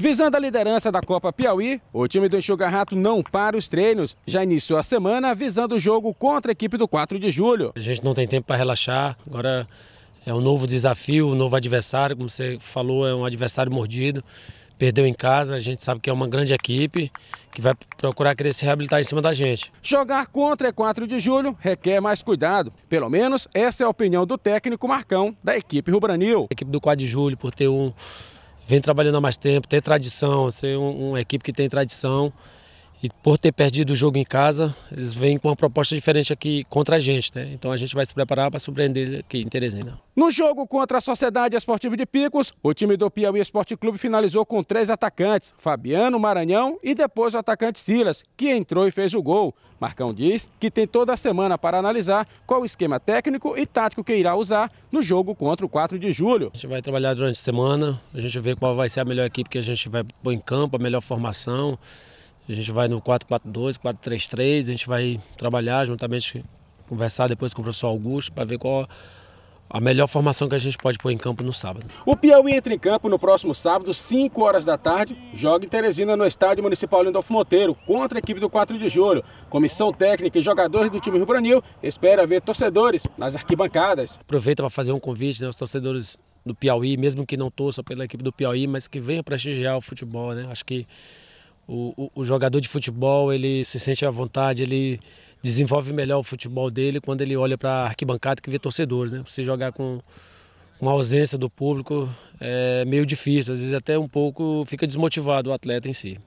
Visando a liderança da Copa Piauí, o time do Enxuga Rato não para os treinos. Já iniciou a semana visando o jogo contra a equipe do 4 de julho. A gente não tem tempo para relaxar, agora é um novo desafio, um novo adversário, como você falou, é um adversário mordido. Perdeu em casa, a gente sabe que é uma grande equipe que vai procurar querer se reabilitar em cima da gente. Jogar contra 4 de julho requer mais cuidado. Pelo menos essa é a opinião do técnico Marcão, da equipe Rubranil. A equipe do 4 de julho, por ter um, vem trabalhando há mais tempo, ter tradição, ser um, uma equipe que tem tradição. E por ter perdido o jogo em casa, eles vêm com uma proposta diferente aqui contra a gente, né? Então a gente vai se preparar para surpreender aqui em Teresina. No jogo contra a Sociedade Esportiva de Picos, o time do Piauí Esporte Clube finalizou com três atacantes, Fabiano, Maranhão e depois o atacante Silas, que entrou e fez o gol. Marcão diz que tem toda a semana para analisar qual o esquema técnico e tático que irá usar no jogo contra o 4 de julho. A gente vai trabalhar durante a semana, a gente vê qual vai ser a melhor equipe que a gente vai pôr em campo, a melhor formação. A gente vai no 442, 433, a gente vai trabalhar juntamente, conversar depois com o professor Augusto para ver qual a melhor formação que a gente pode pôr em campo no sábado. O Piauí entra em campo no próximo sábado, 5 horas da tarde, joga em Teresina no Estádio Municipal Lindolfo Monteiro, contra a equipe do 4 de julho. Comissão técnica e jogadores do time Rio Branil espera ver torcedores nas arquibancadas. Aproveita para fazer um convite né, aos torcedores do Piauí, mesmo que não torçam pela equipe do Piauí, mas que venham prestigiar o futebol, né? Acho que o, o, o, jogador de futebol ele se sente à vontade, ele desenvolve melhor o futebol dele quando ele olha para a arquibancada que vê torcedores. Né? Você jogar com uma ausência do público é meio difícil, às vezes até um pouco fica desmotivado o atleta em si.